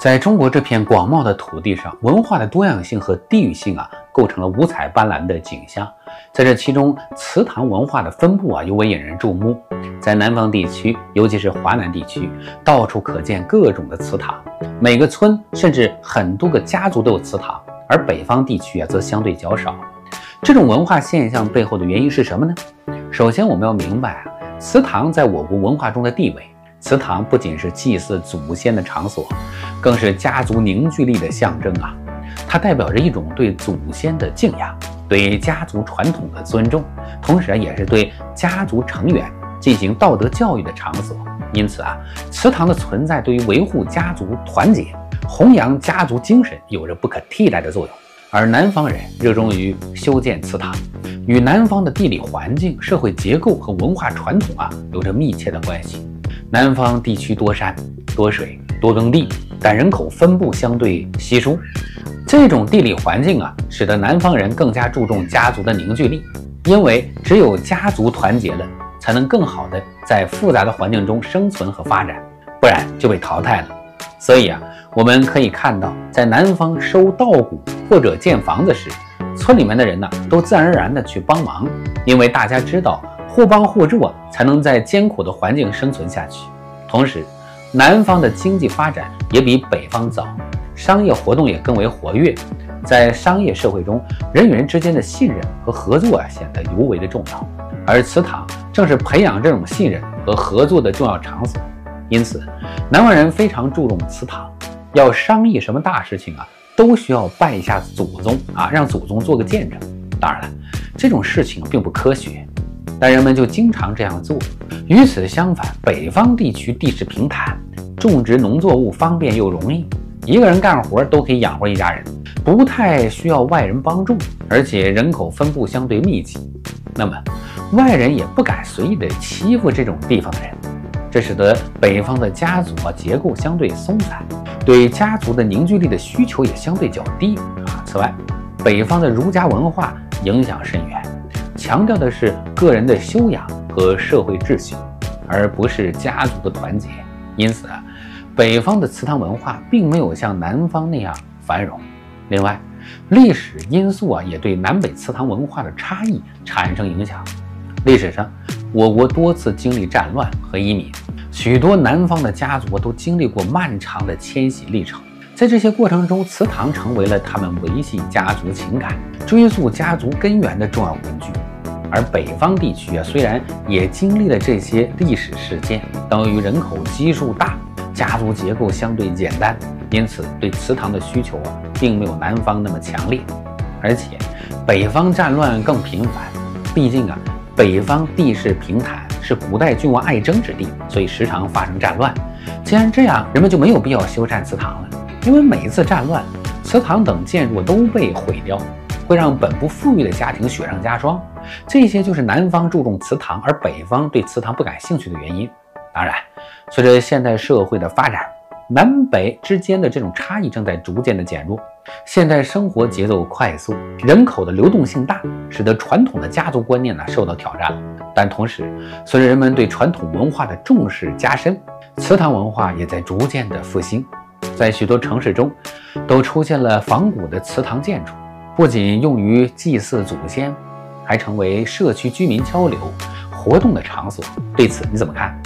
在中国这片广袤的土地上，文化的多样性和地域性啊，构成了五彩斑斓的景象。在这其中，祠堂文化的分布啊，尤为引人注目。在南方地区，尤其是华南地区，到处可见各种的祠堂，每个村甚至很多个家族都有祠堂。而北方地区啊，则相对较少。这种文化现象背后的原因是什么呢？首先，我们要明白啊，祠堂在我国文化中的地位。祠堂不仅是祭祀祖先的场所，更是家族凝聚力的象征啊！它代表着一种对祖先的敬仰，对家族传统的尊重，同时，也是对家族成员进行道德教育的场所。因此啊，祠堂的存在对于维护家族团结、弘扬家族精神有着不可替代的作用。而南方人热衷于修建祠堂，与南方的地理环境、社会结构和文化传统啊有着密切的关系。南方地区多山多水多耕地，但人口分布相对稀疏。这种地理环境啊，使得南方人更加注重家族的凝聚力，因为只有家族团结了，才能更好的在复杂的环境中生存和发展，不然就被淘汰了。所以啊，我们可以看到，在南方收稻谷或者建房子时，村里面的人呢，都自然而然的去帮忙，因为大家知道。互帮互助啊，才能在艰苦的环境生存下去。同时，南方的经济发展也比北方早，商业活动也更为活跃。在商业社会中，人与人之间的信任和合作啊，显得尤为的重要。而祠堂正是培养这种信任和合作的重要场所。因此，南方人非常注重祠堂。要商议什么大事情啊，都需要拜一下祖宗啊，让祖宗做个见证。当然了，这种事情并不科学。但人们就经常这样做。与此相反，北方地区地势平坦，种植农作物方便又容易，一个人干活都可以养活一家人，不太需要外人帮助，而且人口分布相对密集，那么外人也不敢随意的欺负这种地方的人，这使得北方的家族啊结构相对松散，对家族的凝聚力的需求也相对较低啊。此外，北方的儒家文化影响深远。强调的是个人的修养和社会秩序，而不是家族的团结。因此啊，北方的祠堂文化并没有像南方那样繁荣。另外，历史因素啊也对南北祠堂文化的差异产生影响。历史上，我国多次经历战乱和移民，许多南方的家族都经历过漫长的迁徙历程。在这些过程中，祠堂成为了他们维系家族情感、追溯家族根源的重要工具。而北方地区啊，虽然也经历了这些历史事件，但由于人口基数大，家族结构相对简单，因此对祠堂的需求啊，并没有南方那么强烈。而且，北方战乱更频繁，毕竟啊，北方地势平坦，是古代君王爱争之地，所以时常发生战乱。既然这样，人们就没有必要修缮祠堂了。因为每一次战乱，祠堂等建筑都被毁掉，会让本不富裕的家庭雪上加霜。这些就是南方注重祠堂，而北方对祠堂不感兴趣的原因。当然，随着现代社会的发展，南北之间的这种差异正在逐渐的减弱。现代生活节奏快速，人口的流动性大，使得传统的家族观念呢受到挑战了。但同时，随着人们对传统文化的重视加深，祠堂文化也在逐渐的复兴。在许多城市中，都出现了仿古的祠堂建筑，不仅用于祭祀祖先，还成为社区居民交流活动的场所。对此你怎么看？